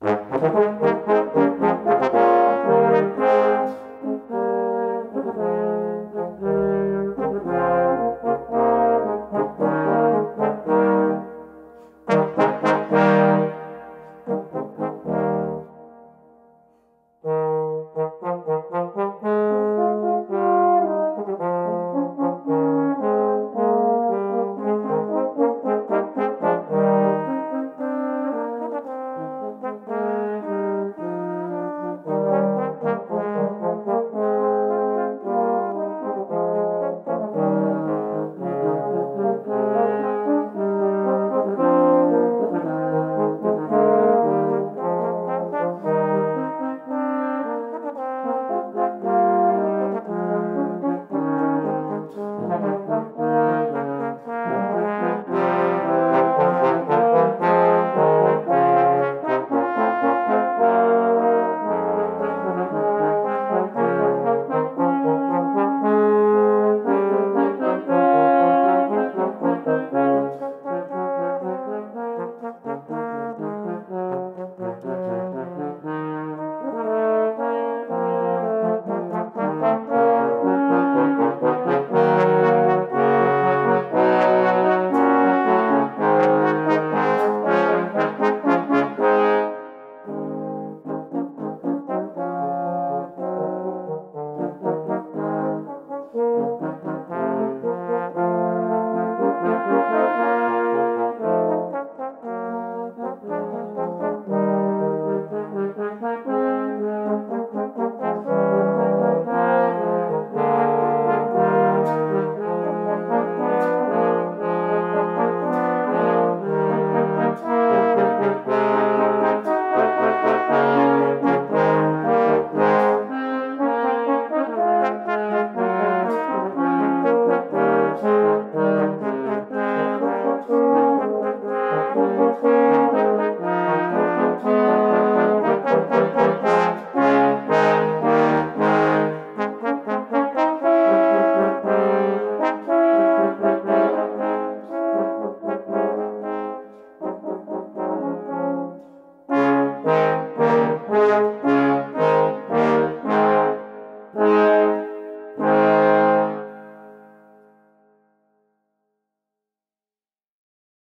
no, no.